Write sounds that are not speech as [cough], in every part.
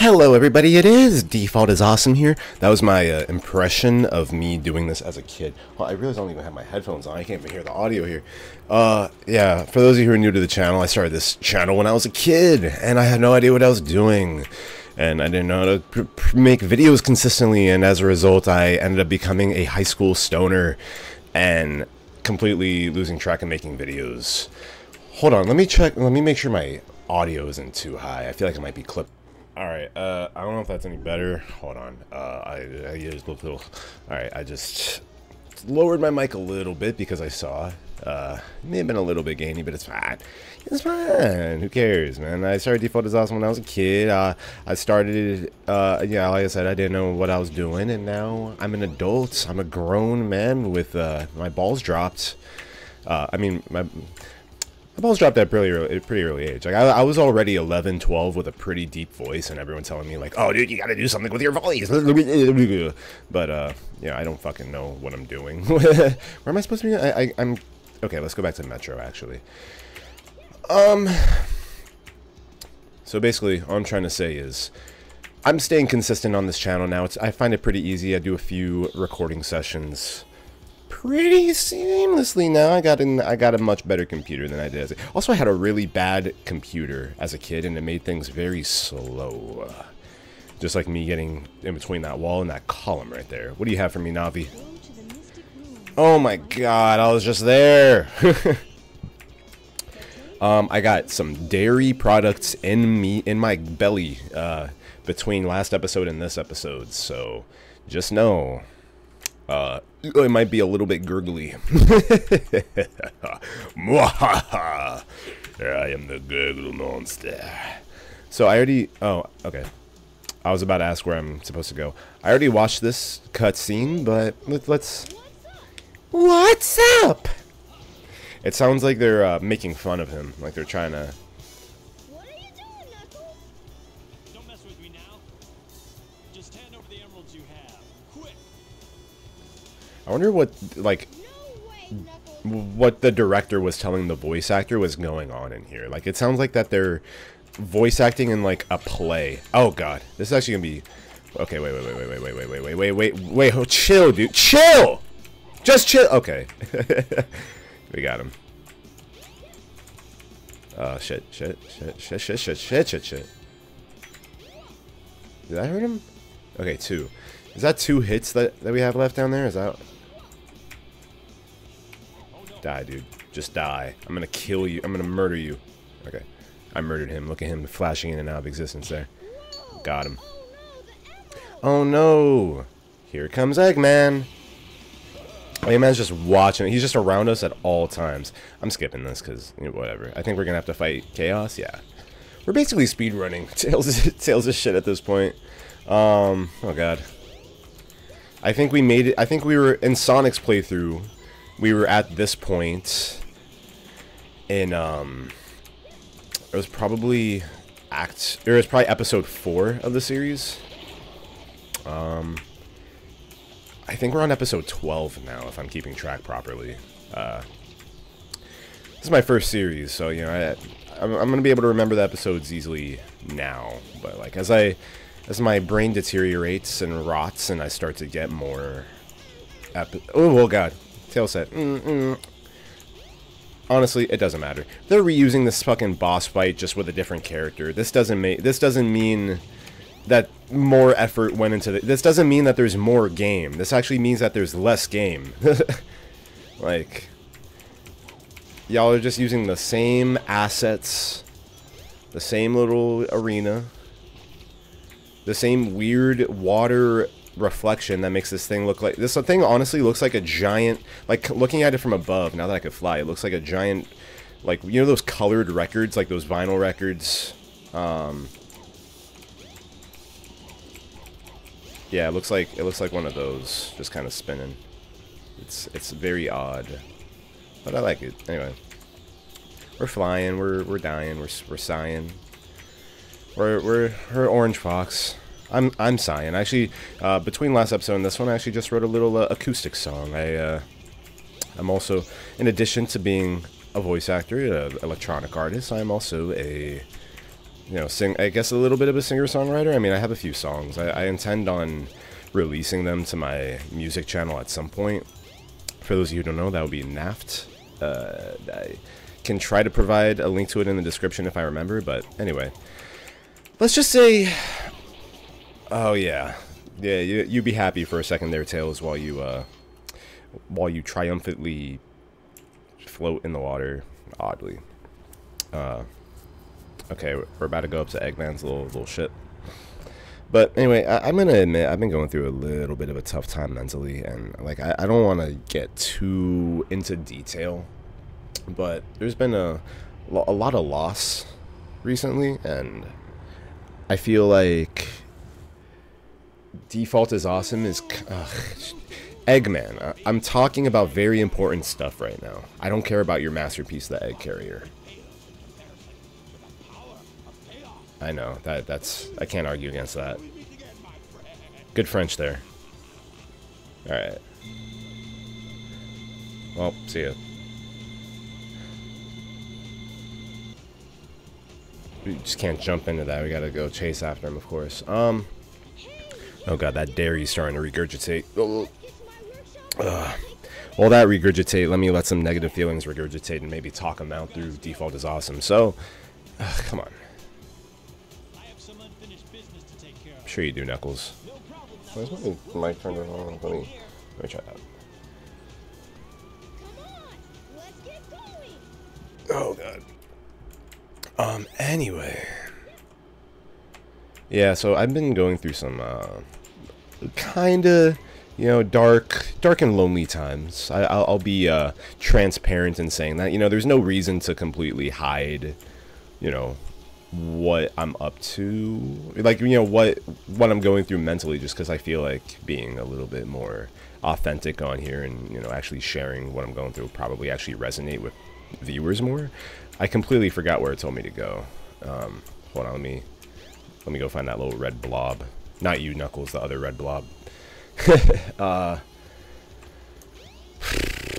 Hello everybody, it is Default is Awesome here. That was my uh, impression of me doing this as a kid. Well, I realize I don't even have my headphones on. I can't even hear the audio here. Uh, yeah, for those of you who are new to the channel, I started this channel when I was a kid, and I had no idea what I was doing. And I didn't know how to make videos consistently, and as a result, I ended up becoming a high school stoner and completely losing track of making videos. Hold on, let me check, let me make sure my audio isn't too high. I feel like it might be clipped. Alright, uh, I don't know if that's any better. Hold on. Uh, I, I just look little. Alright, I just lowered my mic a little bit because I saw. Uh, it may have been a little bit gainy, but it's fine. It's fine. Who cares, man? I started Default is Awesome when I was a kid. Uh, I started, uh, yeah, like I said, I didn't know what I was doing, and now I'm an adult. I'm a grown man with, uh, my balls dropped. Uh, I mean, my the balls dropped at pretty early, pretty early age. Like I, I, was already 11, 12 with a pretty deep voice, and everyone telling me like, "Oh, dude, you got to do something with your voice." [laughs] But uh, yeah, I don't fucking know what I'm doing. [laughs] Where am I supposed to be? I, I, I'm okay. Let's go back to Metro actually. Um. So basically, all I'm trying to say is, I'm staying consistent on this channel now. It's I find it pretty easy. I do a few recording sessions pretty seamlessly now. I got in, I got a much better computer than I did. Also, I had a really bad computer as a kid, and it made things very slow. Just like me getting in between that wall and that column right there. What do you have for me, Navi? Oh my god, I was just there! [laughs] um, I got some dairy products in me, in my belly, uh, between last episode and this episode, so just know uh, it might be a little bit gurgly. [laughs] I am the gurgle monster. So I already... Oh, okay. I was about to ask where I'm supposed to go. I already watched this cutscene, but let's... What's up? It sounds like they're uh, making fun of him. Like they're trying to I wonder what, like, what the director was telling the voice actor was going on in here. Like, it sounds like that they're voice acting in, like, a play. Oh, God. This is actually gonna be... Okay, wait, wait, wait, wait, wait, wait, wait, wait, wait, wait, wait, wait, oh, chill, dude. Chill! Just chill! Okay. we got him. Oh, shit, shit, shit, shit, shit, shit, shit, shit, shit. Did I hurt him? Okay, two. Is that two hits that, that we have left down there? Is that... Die, dude. Just die. I'm gonna kill you. I'm gonna murder you. Okay. I murdered him. Look at him flashing in and out of existence there. Got him. Oh no! Here comes Eggman! Eggman's just watching. He's just around us at all times. I'm skipping this because, you know, whatever. I think we're gonna have to fight Chaos. Yeah. We're basically speedrunning Tails, Tails is shit at this point. Um, oh god. I think we made it. I think we were in Sonic's playthrough we were at this point in um it was probably act it was probably episode four of the series. Um I think we're on episode 12 now if I'm keeping track properly. Uh this is my first series so you know I, I'm, I'm gonna be able to remember the episodes easily now but like as I as my brain deteriorates and rots and I start to get more oh well god Tail set. Mm -mm. Honestly, it doesn't matter. They're reusing this fucking boss fight just with a different character. This doesn't make this doesn't mean that more effort went into the, this doesn't mean that there's more game. This actually means that there's less game. [laughs] like y'all are just using the same assets, the same little arena, the same weird water reflection that makes this thing look like this thing honestly looks like a giant like looking at it from above now that I could fly it looks like a giant like you know those colored records like those vinyl records? Um yeah it looks like it looks like one of those just kind of spinning. It's it's very odd but I like it. Anyway. We're flying we're we're dying we're we're sighing. We're we're we're orange fox I'm I'm Cyan. Actually, uh, between last episode and this one, I actually just wrote a little uh, acoustic song. I uh, I'm also, in addition to being a voice actor, an electronic artist, I'm also a you know, sing. I guess a little bit of a singer-songwriter. I mean, I have a few songs. I, I intend on releasing them to my music channel at some point. For those of you who don't know, that would be Naft. Uh, I can try to provide a link to it in the description if I remember, but anyway. Let's just say... Oh, yeah. Yeah, you, you'd be happy for a second there, Tails, while you, uh... While you triumphantly float in the water, oddly. Uh... Okay, we're about to go up to Eggman's little, little ship. But anyway, I, am gonna admit I've been going through a little bit of a tough time mentally, and like I, I don't want to get too into detail, but there's been a a lot of loss recently, and I feel like default is awesome is ugh, Eggman. I'm talking about very important stuff right now. I don't care about your masterpiece, the Egg Carrier. I know that that's I can't argue against that. Good French there. All right. Well, see ya. We just can't jump into that. We gotta go chase after him, of course. Um. Oh god, that dairy's starting to regurgitate. Ugh. Well, that regurgitate. Let me let some negative feelings regurgitate and maybe talk them out through default is awesome. So, ugh, come on. I'm sure you do, Knuckles. Where's my mic turned on? Let me, let me try that. Oh god. Um, anyway. Yeah, so I've been going through some, uh, kinda, you know, dark, dark and lonely times. I, I'll, I'll be, uh, transparent in saying that. You know, there's no reason to completely hide, you know, what I'm up to, like you know what what I'm going through mentally, just because I feel like being a little bit more authentic on here and you know actually sharing what I'm going through probably actually resonate with viewers more. I completely forgot where it told me to go. Um, hold on, let me let me go find that little red blob. Not you, Knuckles, the other red blob. [laughs] uh,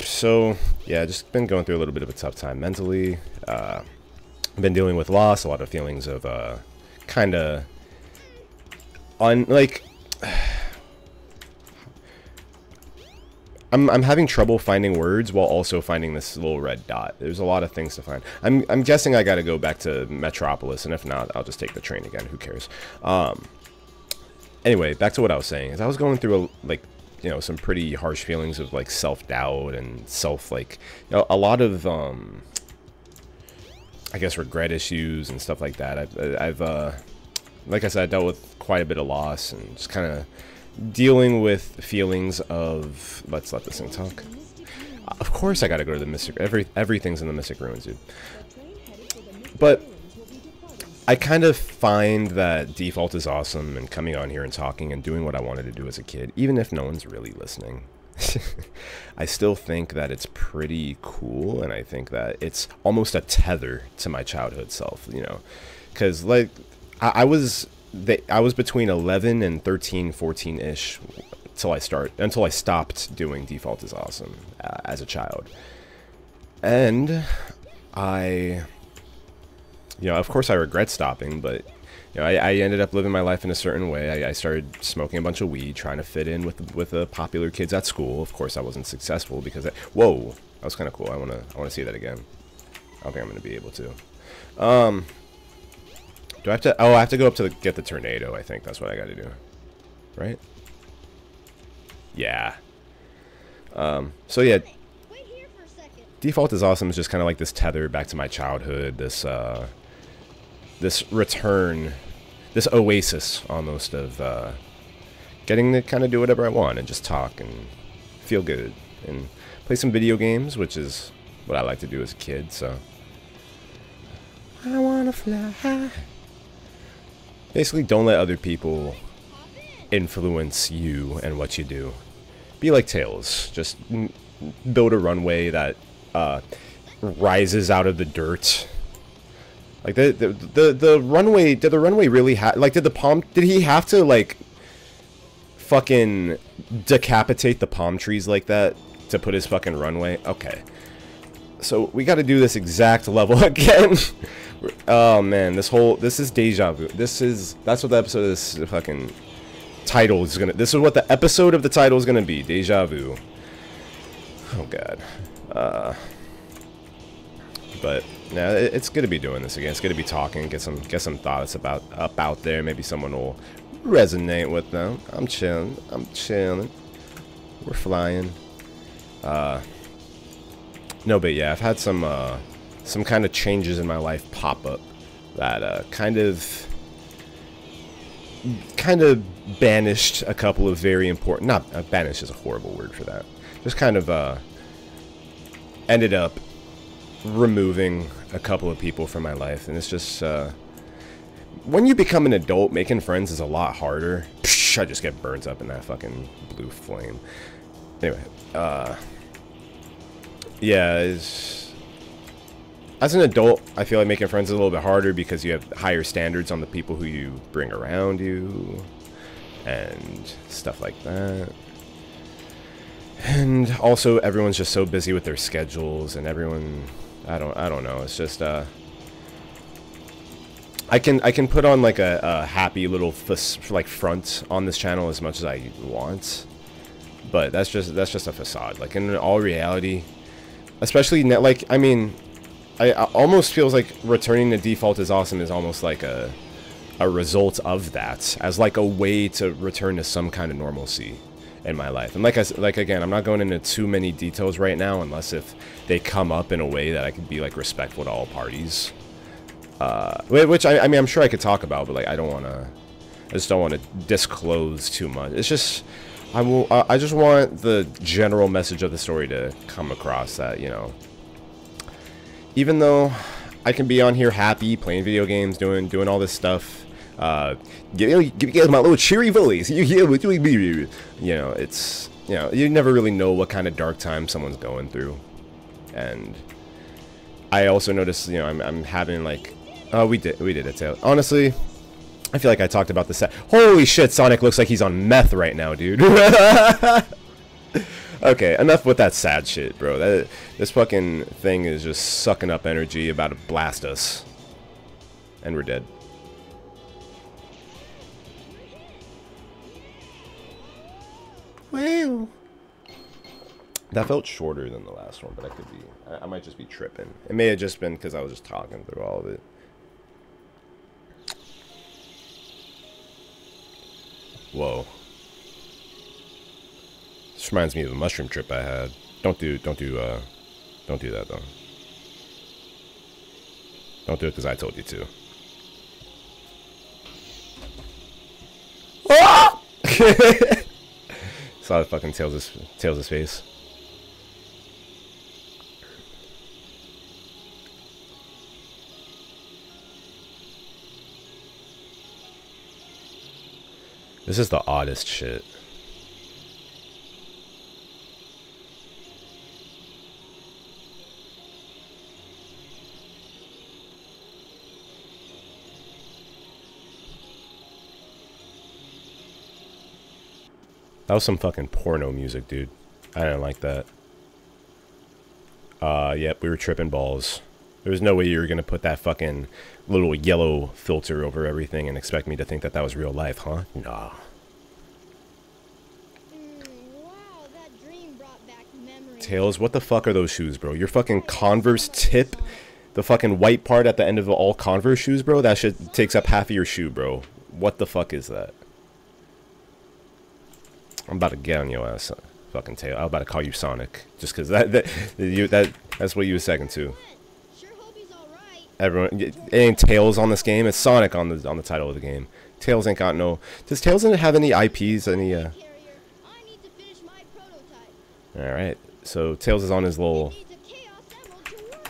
so yeah, just been going through a little bit of a tough time mentally. Uh, been dealing with loss, a lot of feelings of uh, kind of on like. [sighs] I'm, I'm having trouble finding words while also finding this little red dot. There's a lot of things to find. I'm, I'm guessing I gotta go back to Metropolis, and if not, I'll just take the train again. Who cares? Um, anyway, back to what I was saying. Is I was going through a, like you know some pretty harsh feelings of like self-doubt and self like you know, a lot of um I guess regret issues and stuff like that. I've, I've uh, like I said, I dealt with quite a bit of loss and just kind of dealing with feelings of. Let's let this thing talk. Of course, I gotta go to the Mystic. Every everything's in the Mystic Ruins, dude. But I kind of find that default is awesome and coming on here and talking and doing what I wanted to do as a kid, even if no one's really listening. [laughs] I still think that it's pretty cool, and I think that it's almost a tether to my childhood self, you know, because like I, I was I was between 11 and 13, 14 ish until I start until I stopped doing default is awesome uh, as a child, and I, you know, of course I regret stopping, but you know, I, I, ended up living my life in a certain way. I, I, started smoking a bunch of weed, trying to fit in with with the popular kids at school. Of course, I wasn't successful because I, whoa, that was kind of cool. I wanna I wanna see that again. I don't think I'm gonna be able to. Um, do I have to? Oh, I have to go up to the, get the tornado. I think that's what I got to do. Right? Yeah. Um. So yeah. Default is awesome. It's just kind of like this tether back to my childhood. This uh this return, this oasis almost of uh, getting to kind of do whatever I want and just talk and feel good and play some video games, which is what I like to do as a kid. So I wanna fly. Basically, don't let other people influence you and what you do. Be like Tails. Just build a runway that uh, rises out of the dirt like the the the, the runway did the runway really have like did the palm did he have to like fucking decapitate the palm trees like that to put his fucking runway? Okay. So we got to do this exact level [laughs] again Oh man, this whole this is deja vu. This is that's what the episode of this fucking title is gonna. This is what the episode of the title is gonna be. Deja vu. Oh god. Uh. But yeah, it's good to be doing this again. It's good to be talking, get some get some thoughts about up out there. Maybe someone will resonate with them. I'm chilling. I'm chilling. We're flying. Uh. No, but yeah, I've had some uh, some kind of changes in my life pop up that uh, kind of kind of banished a couple of very important not uh, banished is a horrible word for that just kind of uh ended up removing a couple of people from my life and it's just uh when you become an adult making friends is a lot harder Psh, i just get burnt up in that fucking blue flame anyway uh yeah as an adult, I feel like making friends is a little bit harder because you have higher standards on the people who you bring around you and stuff like that. And also everyone's just so busy with their schedules and everyone I don't I don't know. It's just uh I can I can put on like a, a happy little like front on this channel as much as I want. But that's just that's just a facade. Like in all reality, especially net like I mean I, I almost feels like returning to default is awesome is almost like a a result of that as like a way to return to some kind of normalcy in my life. And like I like again, I'm not going into too many details right now unless if they come up in a way that I could be like respectful to all parties. Uh, which I, I mean, I'm sure I could talk about, but like I don't want to. I just don't want to disclose too much. It's just I will. I just want the general message of the story to come across that you know even though I can be on here happy, playing video games, doing doing all this stuff, uh, give, give you guys my little cheery voice. [laughs] You you know, it's you know, you never really know what kind of dark time someone's going through, and I also noticed, you know, I'm I'm having like, oh, we did we did it too. Honestly, I feel like I talked about this. Holy shit, Sonic looks like he's on meth right now, dude. [laughs] Okay, enough with that sad shit, bro. That this fucking thing is just sucking up energy, about to blast us, and we're dead. Wow. That felt shorter than the last one, but I could be. I, I might just be tripping. It may have just been because I was just talking through all of it. Whoa. This reminds me of a mushroom trip I had. Don't do, don't do, uh, don't do that though. Don't do it because I told you to. Ah! [laughs] The fucking tails tails his face. This is the oddest shit. That was some fucking porno music, dude. I didn't like that. Uh, yep, we were tripping balls. There was no way you were going to put that fucking little yellow filter over everything and expect me to think that that was real life, huh? Nah. Tails, what the fuck are those shoes, bro? Your fucking Converse tip? The fucking white part at the end of all Converse shoes, bro? That shit takes up half of your shoe, bro. What the fuck is that? I'm about to get on your ass, fucking tail. I'm about to call you Sonic, just because that that you that that's what you were second to. Everyone, it ain't Tails on this game. It's Sonic on the on the title of the game. Tails ain't got no. Does Tails have any IPs? Any uh? All right. So Tails is on his little.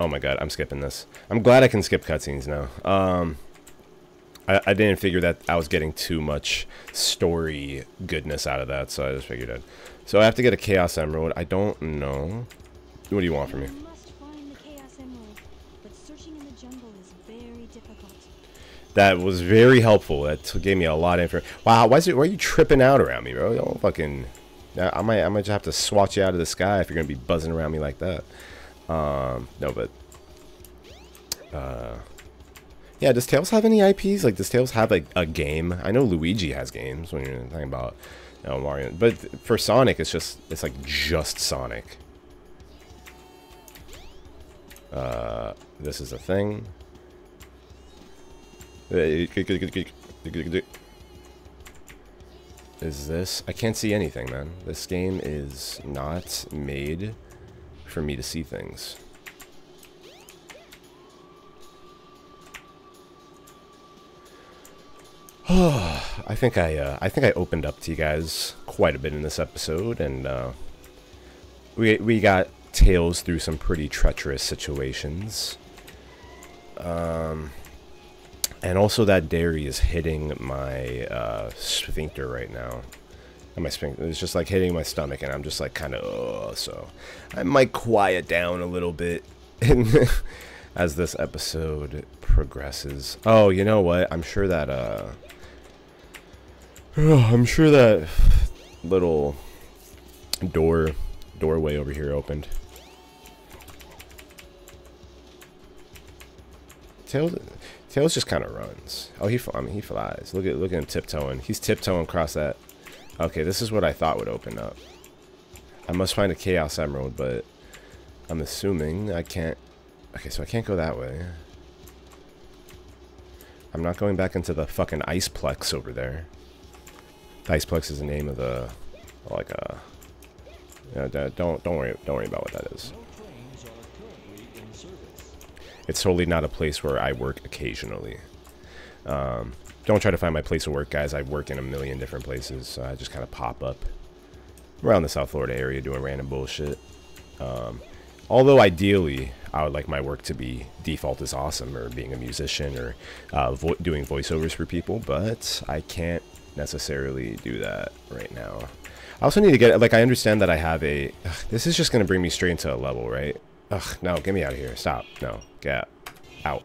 Oh my god, I'm skipping this. I'm glad I can skip cutscenes now. Um. I, I didn't figure that I was getting too much story goodness out of that, so I just figured it. So I have to get a Chaos Emerald. I don't know. What do you want from me? That was very helpful. That gave me a lot of information. Wow, why is it? Why are you tripping out around me, bro? Don't fucking. I might, I might just have to swat you out of the sky if you're gonna be buzzing around me like that. Um, no, but. Uh, Yeah, does Tails have any IPs? Like, does Tails have like a game? I know Luigi has games when you're talking about you know, Mario, but for Sonic, it's just it's like just Sonic. Uh, this is a thing. Is this? I can't see anything, man. This game is not made for me to see things. [sighs] I think I uh, I think I opened up to you guys quite a bit in this episode, and uh, we we got Tails through some pretty treacherous situations. Um, and also that dairy is hitting my uh, sphincter right now. And my sphincter is just like hitting my stomach, and I'm just like kind of so I might quiet down a little bit [laughs] as this episode progresses. Oh, you know what? I'm sure that uh [sighs] I'm sure that little door doorway over here opened. Tails, Tails just kind of runs. Oh, he I mean he flies. Look at look at him tiptoeing. He's tiptoeing across that. Okay, this is what I thought would open up. I must find a Chaos Emerald, but I'm assuming I can't. Okay, so I can't go that way. I'm not going back into the fucking Iceplex over there. Iceplex is the name of the, like a, you don't don't worry don't worry about what that is. It's totally not a place where I work occasionally. Um, don't try to find my place of work, guys. I work in a million different places, so I just kind of pop up around the South Florida area doing random bullshit. Um, although ideally, I would like my work to be default is awesome, or being a musician, or uh, vo doing voiceovers for people, but I can't necessarily do that right now. I also need to get, like, I understand that I have a, ugh, this is just going to bring me straight into a level, right? Ugh, no, get me out of here. Stop. No, get out.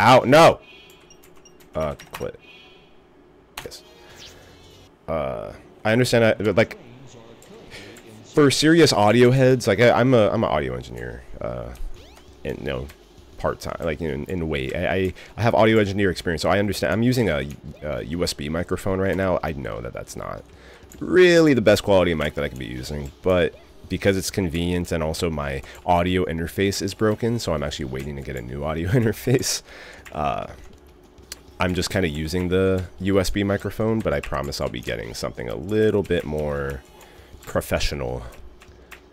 Out, no! Uh, quit. Yes. Uh, I understand, that, like, for serious audio heads, like, I, am a, I'm an audio engineer, uh, and, you know, part-time, like you know, in, in way. I, I have audio engineer experience, so I understand. I'm using a, a, USB microphone right now. I know that that's not really the best quality mic that I could be using, but because it's convenient and also my audio interface is broken, so I'm actually waiting to get a new audio [laughs] interface. Uh, I'm just kind of using the USB microphone, but I promise I'll be getting something a little bit more professional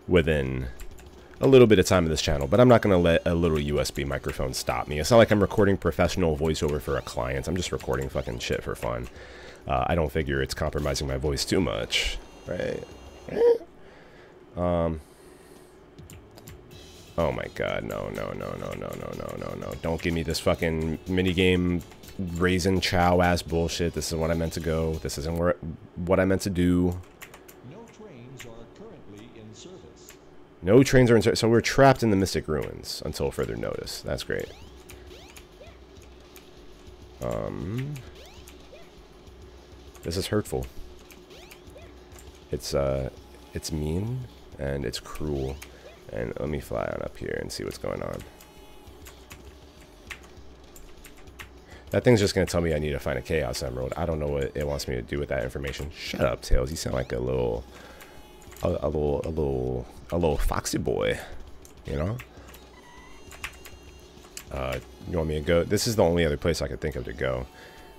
within a little bit of time in this channel, but I'm not going to let a little USB microphone stop me. It's not like I'm recording professional voiceover for a client. I'm just recording fucking shit for fun. Uh, I don't figure it's compromising my voice too much, right? Um. Oh my god, no, no, no, no, no, no, no, no, no. Don't give me this fucking minigame raisin Chao ass bullshit. This is what I meant to go. This isn't where, what I meant to do. No trains are in So we're trapped in the Mystic Ruins until further notice. That's great. Um, this is hurtful. It's uh, it's mean and it's cruel. And let me fly on up here and see what's going on. That thing's just going to tell me I need to find a Chaos Emerald. I don't know what it wants me to do with that information. Shut up, Tails. You sound like a little a, a little, a little, a little foxy boy, you know. Uh, you want me to go? This is the only other place I could think of to go.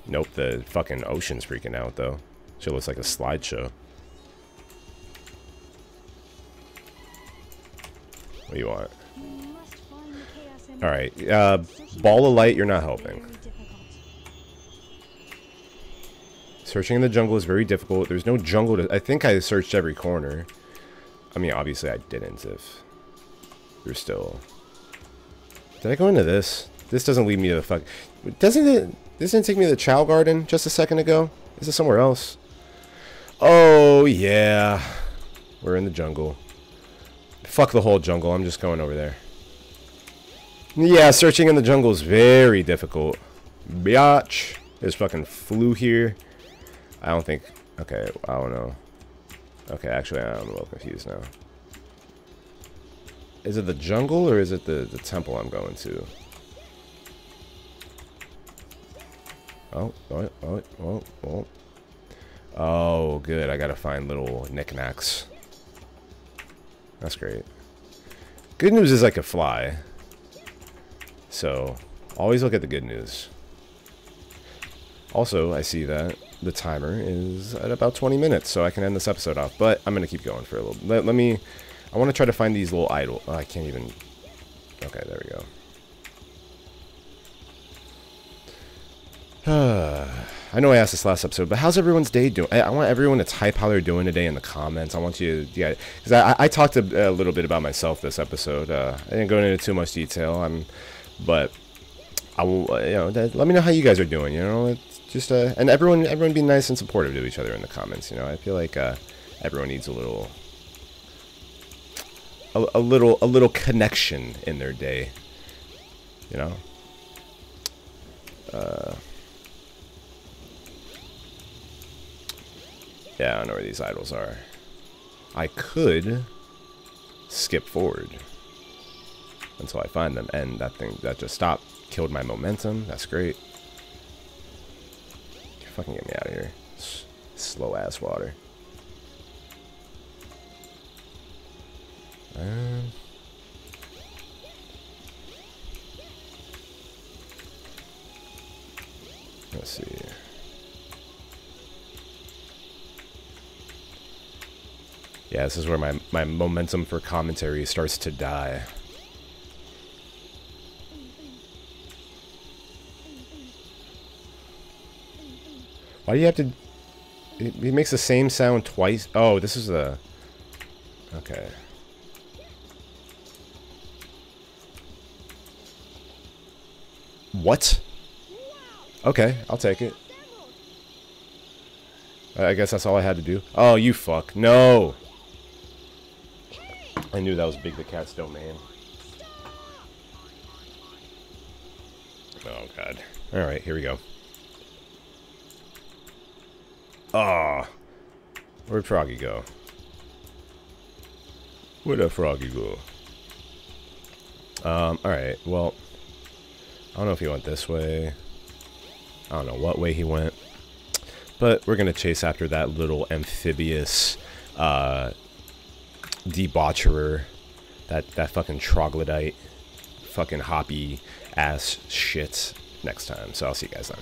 Nope, the fucking ocean's freaking out though. She looks like a slideshow. What do you want? Alright, uh, ball of light, you're not helping. Searching in the jungle is very difficult. There's no jungle to... I think I searched every corner. I mean, obviously I didn't if there's still... Did I go into this? This doesn't lead me to the fuck... Doesn't it... This didn't take me to the Chao Garden just a second ago? Is it somewhere else? Oh, yeah. We're in the jungle. Fuck the whole jungle. I'm just going over there. Yeah, searching in the jungle is very difficult. Biatch. There's fucking flu here. I don't think... Okay, I don't know. Okay, actually, I'm a little confused now. Is it the jungle or is it the, the temple I'm going to? oh, oh, oh, oh, oh. Oh, good. I gotta find little knickknacks. That's great. Good news is I can fly. So, always look at the good news. Also, I see that the timer is at about 20 minutes, so I can end this episode off. But I'm going to keep going for a little let, let me... I want to try to find these little idol... Oh, I can't even... Okay, there we go. [sighs] I know I asked this last episode, but how's everyone's day doing? I, I, want everyone to type how they're doing today in the comments. I want you to, yeah, because I, I, talked a, a, little bit about myself this episode. Uh, I didn't go into too much detail. I'm, but I will, you know, let me know how you guys are doing. You know, just uh, and everyone, everyone be nice and supportive to each other in the comments. You know, I feel like uh, everyone needs a little, a, a little, a little connection in their day. You know. Uh. Yeah, I don't know where these idols are. I could skip forward until I find them, and that thing that just stopped, killed my momentum. That's great. Fucking get me out of here. Slow ass water. Um. Let's see. Yeah, this is where my, my momentum for commentary starts to die. Why do you have to... He makes the same sound twice. Oh, this is the... Okay. What? Okay, I'll take it. I guess that's all I had to do. Oh, you fuck. No! I knew that was Big the Cat's domain. Oh, God. Alright, here we go. Ah! Where'd Froggy go? Where'd Froggy go? Um, alright, well... I don't know if he went this way. I don't know what way he went. But we're going to chase after that little amphibious uh, debaucherer. That, that fucking troglodyte. Fucking hoppy ass shit next time. So I'll see you guys then.